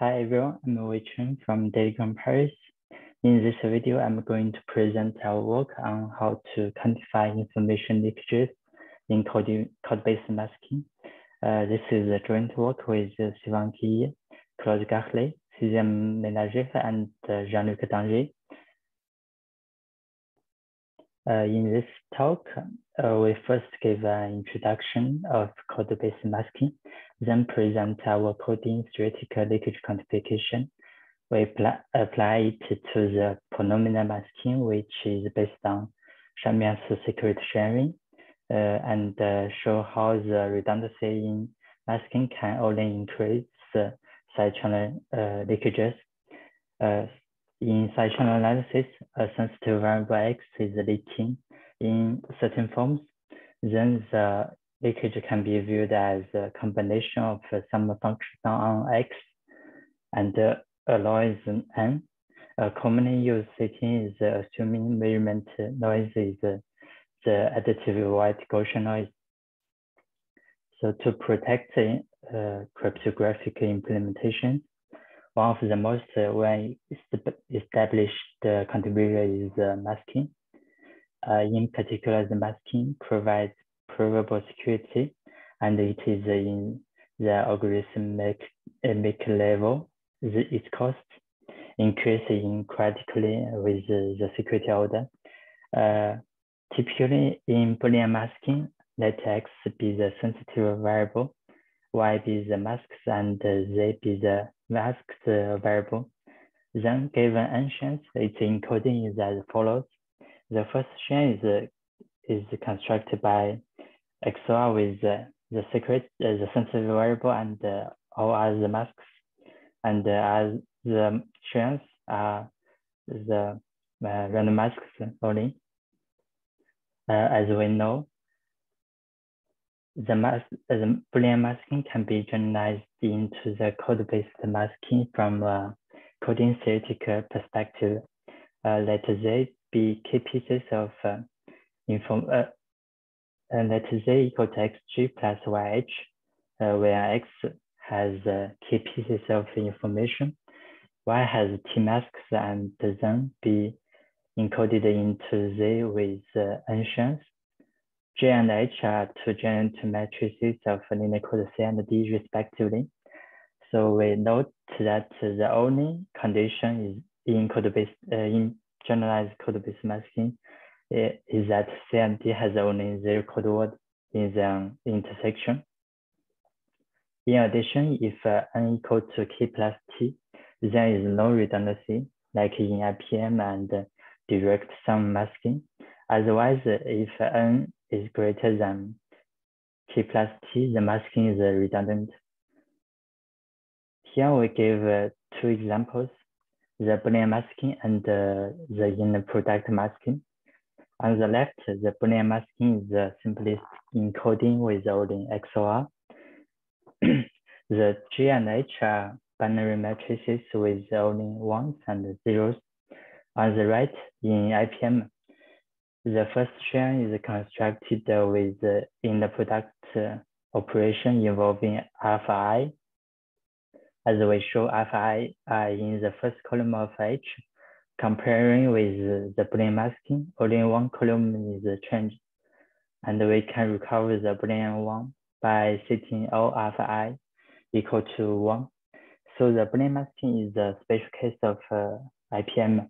Hi everyone, I'm Wei Cheng from Télécom Paris. In this video, I'm going to present our work on how to quantify information leakages in code-based masking. Uh, this is a joint work with uh, Sylvain Guilley, Claude Carlet, Sihem Mesnager, and uh, Jean-Luc Danger. Uh, in this talk, uh, we first give an introduction of code-based masking, then present our coding theoretical leakage quantification. We apply, it to the polynomial masking, which is based on Shamir's secret sharing, uh, and uh, show how the redundancy in masking can only increase side channel uh, leakages. Uh, in side channel analysis, a sensitive variable x is leaking in certain forms, then the leakage can be viewed as a combination of some function on x and uh, alloys n. A commonly used setting is assuming measurement noise is the additive white Gaussian noise. So to protect uh, cryptographic implementation, one of the most uh, well established uh, contributor is uh, in particular, the masking provides provable security, and it is in the algorithmic level. The, its cost increasing critically with the security order. Uh, typically, in Boolean masking, let x be the sensitive variable, y be the masks, and z be the masked variable. Then given chains, its encoding is as follows. The first chain is, is constructed by XOR with uh, the secret, uh, the sensitive variable and uh, all other masks. And as the chains are the random masks only. as we know, the, mask, the Boolean masking can be generalized into the code-based masking from a coding theoretical perspective. Uh, let Z be key pieces of uh, inform, uh, uh, let Z equal to xg plus yh, uh, where x has uh, key pieces of information, y has t masks, and then be encoded into Z with uh, n. J and H are two giant matrices of linear code C and D respectively. So we note that the only condition is in code-based, uh, in generalized code-based masking is that C and D has only zero code word in the intersection. In addition, if uh, n equal to k plus t, there is no redundancy, like in IPM and direct sum masking. Otherwise, if n is greater than k plus t, the masking is redundant. Here we give uh, two examples, the Boolean masking and uh, the inner product masking. On the left, the Boolean masking is the simplest encoding with only XOR. the G and H are binary matrices with only ones and zeros. On the right, in IPM, the first chain is constructed with uh, in the product uh, operation involving alpha i. As we show alpha i are in the first column of H, comparing with the Boolean masking, only one column is changed. And we can recover the Boolean one by setting all alpha i equal to one. So the Boolean masking is a special case of uh, IPM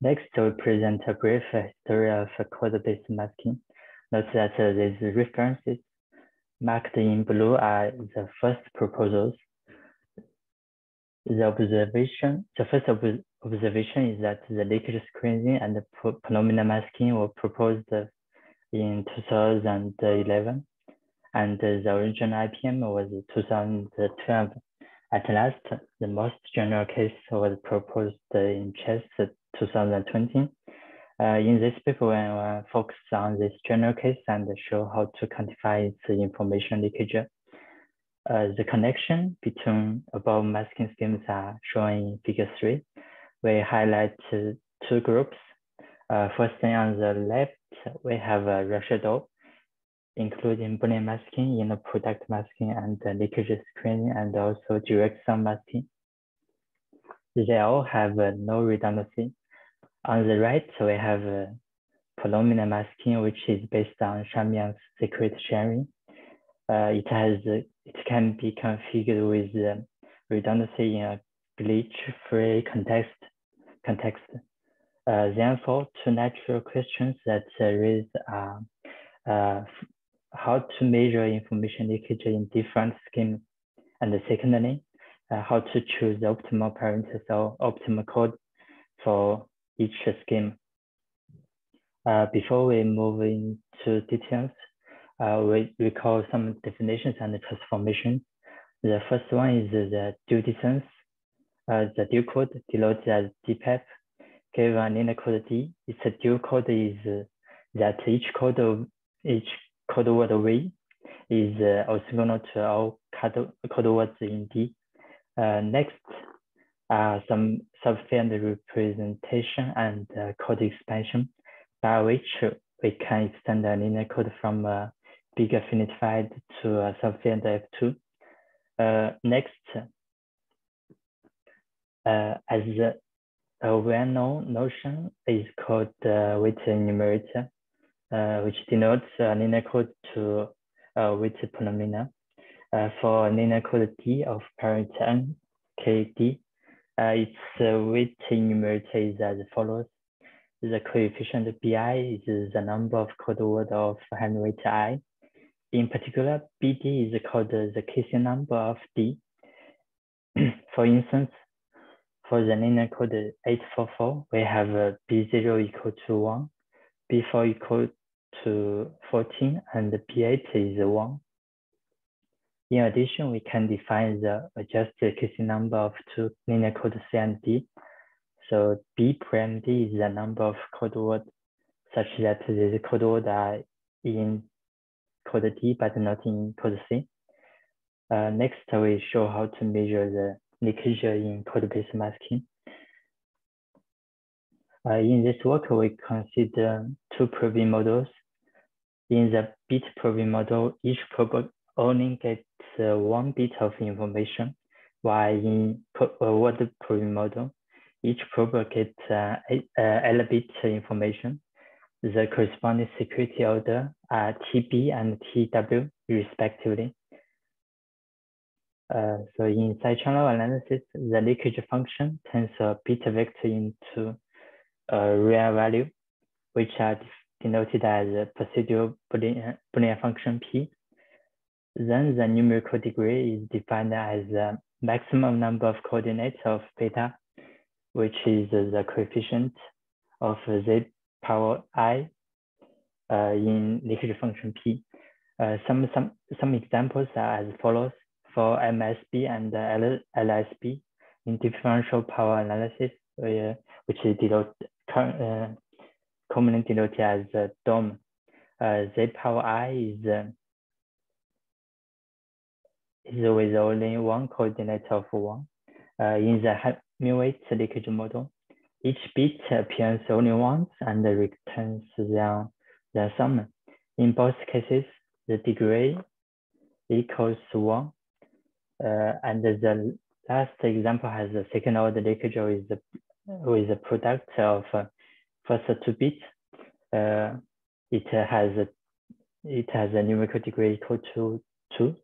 Next, we present a brief history of code-based masking. Note that these references marked in blue are the first proposals. The observation, the first ob observation is that the leakage squeezing and polynomial masking were proposed in 2011, and the original IPM was 2012. At last, the most general case was proposed in CHES 2020. Uh, in this paper, we will focus on this general case and show how to quantify its information leakage. Uh, the connection between above masking schemes are shown in figure three. We highlight two groups. Uh, first thing on the left, we have a uh, Rashidov. including Boolean masking, in inner product masking, and leakage squeezing, and also direct sum masking. They all have uh, no redundancy. On the right, we have uh, polynomial masking, which is based on Shamir's secret sharing. Uh, it has it can be configured with uh, redundancy in a glitch-free context. Context. Uh, therefore, two natural questions that raise are uh, how to measure information leakage in different schemes, and secondly, uh, how to choose the optimal parameters or optimal code for each scheme. Uh, before we move into details, uh, we recall some definitions and transformations. The first one is the dual distance. Uh, the dual code denoted as dpep give an inner code D. Its dual code is uh, that each code of each code word V is uh, orthogonal to all code, words in D. Uh, next, uh, some subfield representation and uh, code expansion by which we can extend an inner code from a big affinity field to a subfield F2. Uh, next, uh, as a well-known notion is called uh, weight enumerator, uh, which denotes a linear code to a weighted polynomial. Uh, for linear code D of parameter n, k, d, uh, its uh, weight enumerator is as follows. The coefficient bi is the number of code word of Henry i. In particular, bd is called the kissing number of d. for instance, for the linear code 844, we have uh, B0 equal to 1, B4 equal to 14, and B8 is 1. In addition, we can define the adjusted kissing number of two linear code C and D. So B prime D is the number of code words such that these code words are in code but not in code C. Uh, next, we show how to measure the leakage in code-based masking. Uh, in this work, we consider two probing models. In the bit probing model, each probe only gets uh, one bit of information, while in a uh, word probing model, each probe gets uh, uh, bit information. The corresponding security order are TB and TW respectively. Uh, so in side channel analysis, the leakage function turns a bit vector into a real value, which are denoted as a procedural Boolean, Boolean function P. Then the numerical degree is defined as the maximum number of coordinates of beta, which is the coefficient of z power i uh, in leakage function P. Uh, some, some, some examples are as follows for MSB and LSB in differential power analysis, uh, which is denoted, uh, commonly denoted as uh, DOM. Uh, Z power I is, uh, is with only one coordinate of one. Uh, in the Hamming weight leakage model, each bit appears only once and returns their, their sum. In both cases, the degree equals one uh, and the last example has a second order leakage with the with a product of uh, first two bits. Uh, it has a, it has a numerical degree equal to two.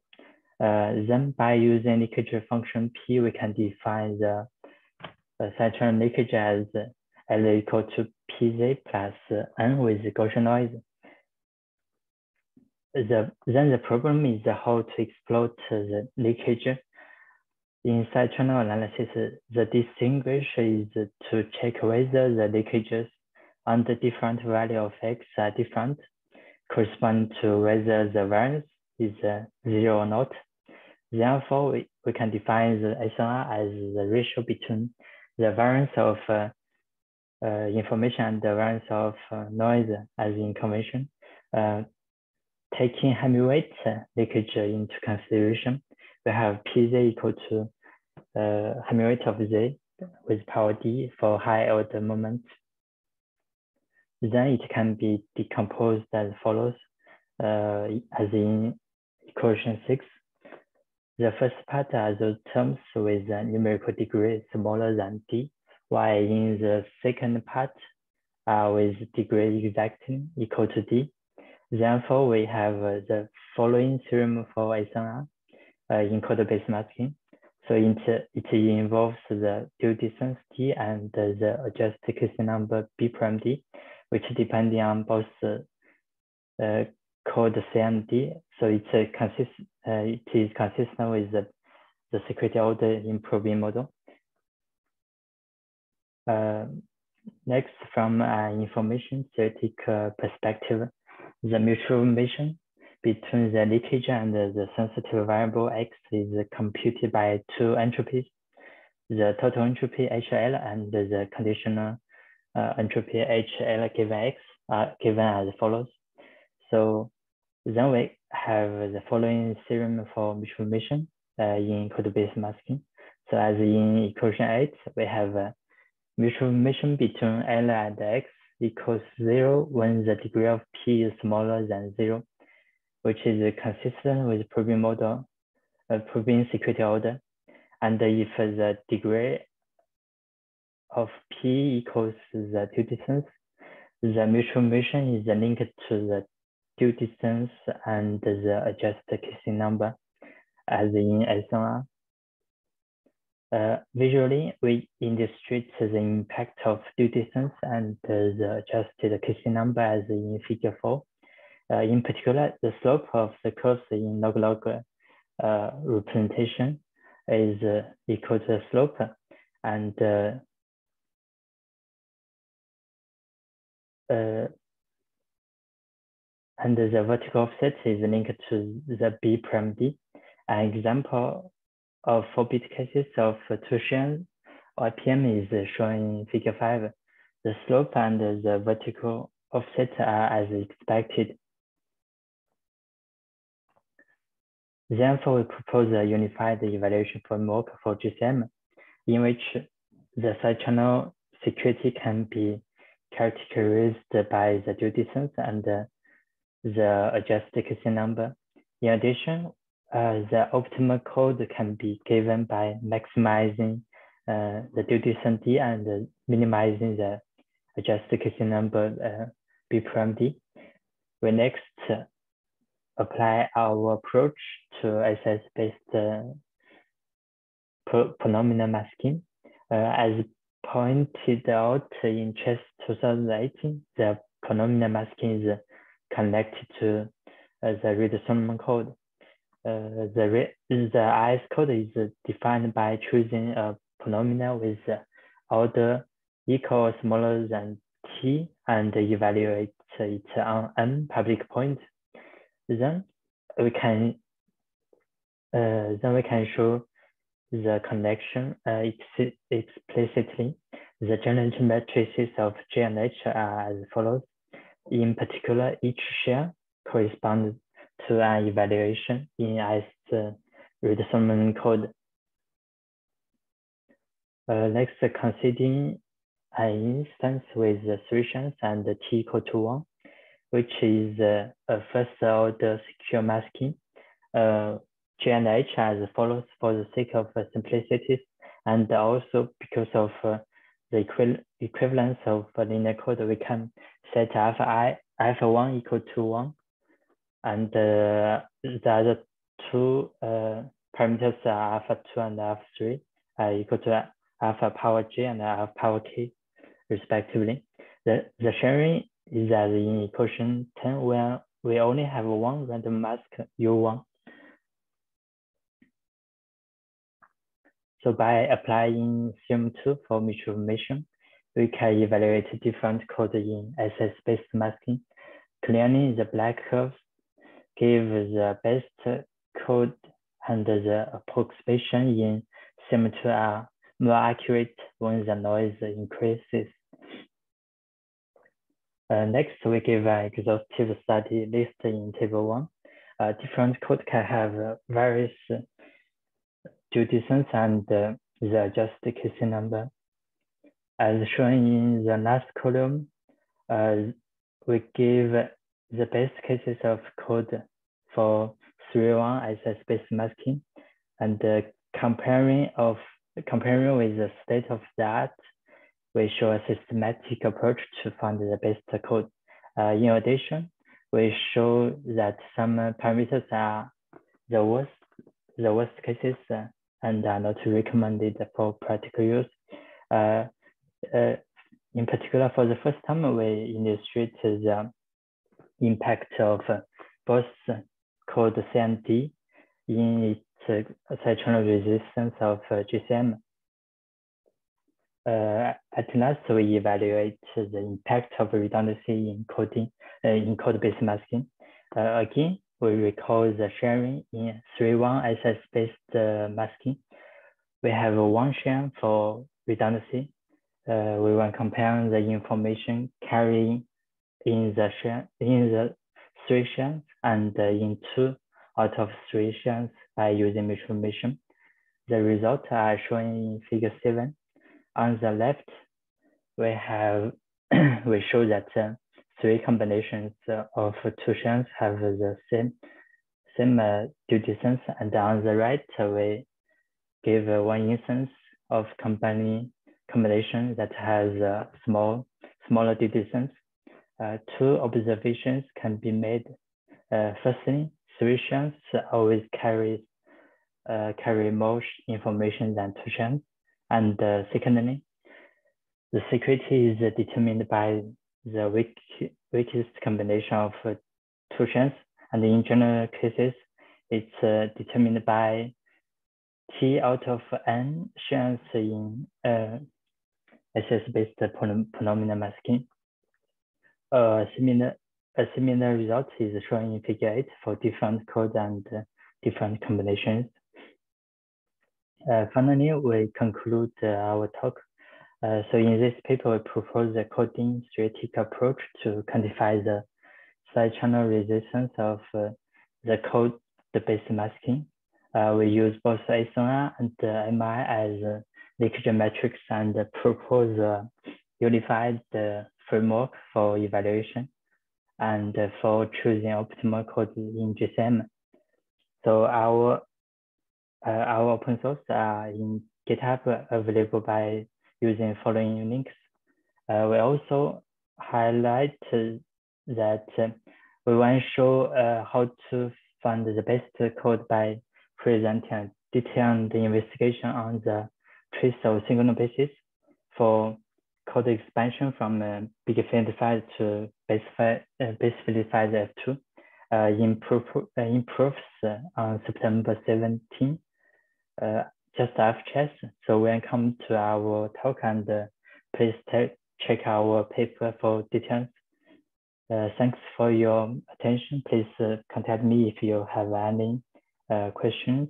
Uh, then by using leakage function p, we can define the side leakage as L equal to pz plus n with Gaussian noise. The, then the problem is how to exploit the leakage. In side channel analysis, the distinguish is to check whether the leakages under different value of x are different, correspond to whether the variance is uh, zero or not. Therefore, we, we can define the SNR as the ratio between the variance of uh, uh, information and the variance of uh, noise as in convention. Taking Hamming weight leakage into consideration, we have Pz equal to uh, Hamming weight of Z with power D for high order moment. Then it can be decomposed as follows. uh, as in equation six. The first part are those terms with a numerical degree smaller than d, while in the second part uh, with degree exactly equal to d. Therefore, we have uh, the following theorem for SNR uh, in code-based masking. So it, it involves the dual distance d and the adjusted case number b prime d, which depending on both uh, code CMD. So it's a consist, uh, it is consistent with the, the security order improving model. Uh, next, from an information theoretic uh, perspective, the mutual information between the leakage and the sensitive variable X is computed by two entropies, the total entropy HL and the conditional uh, entropy HL given X are given as follows. So then we have the following theorem for mutual uh, in code-based masking. So as in equation eight, we have mutual information between L and X equals zero when the degree of P is smaller than zero, which is consistent with probing model, uh, probing security order. And if the degree of P equals the dual distance, the mutual information is linked to the distance and the adjusted kissing number as in SNR. Uh, visually, we illustrate the impact of dual distance and the adjusted casing number as in figure four. Uh, in particular, the slope of the curves in log-log uh, representation is uh, equal to the slope and uh, uh, and the vertical offset is linked to the B prime D. An example of four-bit cases of two-chain IPM is shown in figure five. The slope and the vertical offset are as expected. Therefore, we propose a unified evaluation framework for GCM in which the side channel security can be characterized by the dual distance and the adjusted kissing number. In addition, uh, the optimal code can be given by maximizing uh, the distance D and minimizing the adjusted kissing number uh, B prime D. We next apply our approach to SS-based uh, polynomial masking. Uh, as pointed out in CHES 2018, the polynomial masking is connected to uh, the Reed-Solomon code. Uh, the, the IS code is defined by choosing a polynomial with order equal smaller than t and evaluate it on n public point. Then we can uh, then we can show the connection uh, ex explicitly. The generated matrices of G and H are as follows. In particular, each share corresponds to an evaluation in ICE Reed-Solomon code. Uh, next, considering an instance with three and t equal to one, which is uh, a first order secure masking. Uh, H as follows for the sake of simplicity and also because of uh, the equi equivalence of linear code, we can set alpha i alpha one equal to one, and uh, the other two uh, parameters are alpha two and alpha three are equal to alpha power j and alpha power k, respectively. The the sharing is as in equation 10 where we only have one random mask u1 So by applying theorem 2 for mutual information, we can evaluate different code in SS-based masking. Clearly, the black curves give the best code and the approximation in theorem 2 are more accurate when the noise increases. Uh, next, we give an exhaustive study list in table one. Uh, different code can have various distance and uh, the kissing number. As shown in the last column, uh, we give the best cases of code for 3-1 SS-based masking and comparing of comparing with the state of that, we show a systematic approach to find the best code. Uh, in addition, we show that some parameters are the worst, the worst cases uh, and are not recommended for practical use. Uh, uh in particular, for the first time, we illustrate the impact of both code C and D in its channel resistance of GCM. Uh, at last, we evaluate the impact of redundancy in coding, uh, in code-based masking. Uh, again, we recall the sharing in 3.1 SS-based uh, masking. We have one share for redundancy. Uh, we will compare the information carrying in the share, in the three shares and uh, in two out of three shares by using mutual mission. The results are shown in figure seven. On the left, we have we show that uh, three combinations of two chains have the same same uh, dual distance, and on the right we give uh, one instance of company combination that has a small smaller dual distance. Uh, two observations can be made. Uh, firstly, three chains always carry uh, carry more information than two chains. And uh, secondly, the security is determined by the weak, weakest combination of uh, two chains. And in general cases, it's uh, determined by T out of N chains in uh, SS-based polynomial masking. A similar, a similar result is shown in figure 8 for different codes and uh, different combinations. Uh, finally, we conclude uh, our talk. Uh, so in this paper, we propose a coding theoretic approach to quantify the side channel resistance of uh, the code based masking. Uh, we use both ASNR and uh, MI as leakage metrics and propose a unified framework for evaluation and for choosing optimal code in GCM. So our uh, our open source are in GitHub available by using following links. Uh, we also highlight that uh, we want to show how to find the best code by presenting detailed investigation on the trace of single basis for code expansion from uh, big size to base, uh, base field size F2 uh, in, uh, in on September 17 just after CHES. So welcome to our talk and uh, please check our paper for details. Uh, thanks for your attention. Please uh, contact me if you have any uh, questions.